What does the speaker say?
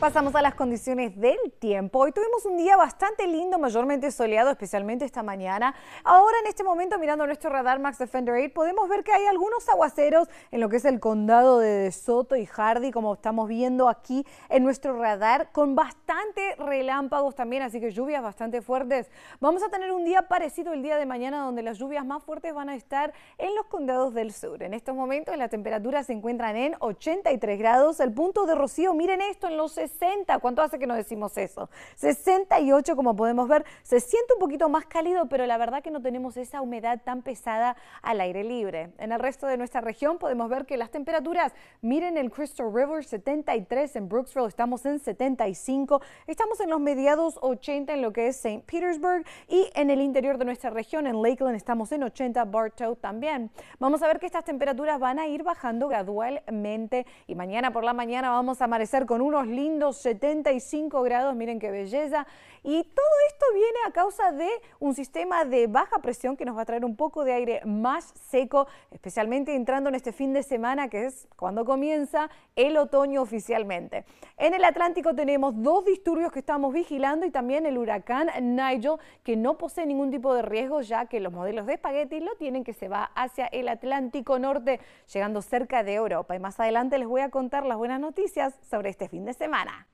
Pasamos a las condiciones del tiempo. Hoy tuvimos un día bastante lindo, mayormente soleado, especialmente esta mañana. Ahora en este momento, mirando nuestro radar Max Defender 8, podemos ver que hay algunos aguaceros en lo que es el condado de De Soto y Hardy, como estamos viendo aquí en nuestro radar, con bastante relámpagos también, así que lluvias bastante fuertes. Vamos a tener un día parecido el día de mañana, donde las lluvias más fuertes van a estar en los condados del sur. En estos momentos las temperaturas se encuentran en 83 grados. El punto de rocío, miren esto, en los 60. ¿Cuánto hace que no decimos eso? 68, como podemos ver, se siente un poquito más cálido, pero la verdad que no tenemos esa humedad tan pesada al aire libre. En el resto de nuestra región podemos ver que las temperaturas, miren el Crystal River, 73, en Brooksville estamos en 75, estamos en los mediados 80 en lo que es St. Petersburg y en el interior de nuestra región, en Lakeland, estamos en 80, Bartow también. Vamos a ver que estas temperaturas van a ir bajando gradualmente y mañana por la mañana vamos a amanecer con unos lindos 75 grados, miren qué belleza. Y todo esto viene a causa de un sistema de baja presión que nos va a traer un poco de aire más seco, especialmente entrando en este fin de semana que es cuando comienza el otoño oficialmente. En el Atlántico tenemos dos disturbios que estamos vigilando y también el huracán Nigel que no posee ningún tipo de riesgo ya que los modelos de espagueti lo tienen que se va hacia el Atlántico Norte llegando cerca de Europa. Y más adelante les voy a contar las buenas noticias sobre este fin de semana. 啦。